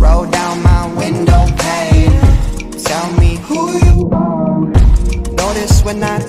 Roll down my window pane. Tell me who you are. Notice we're not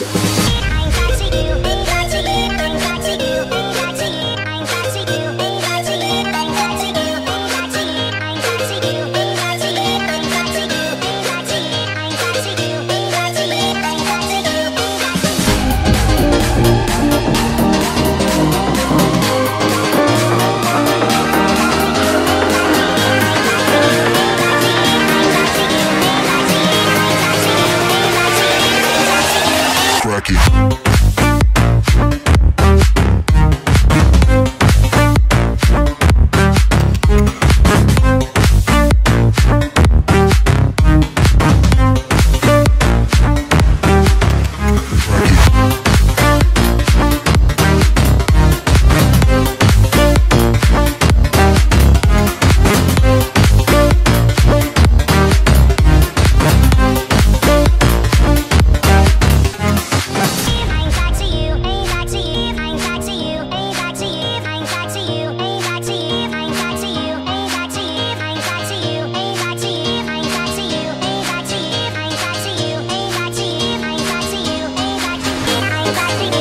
Bye. Cause I think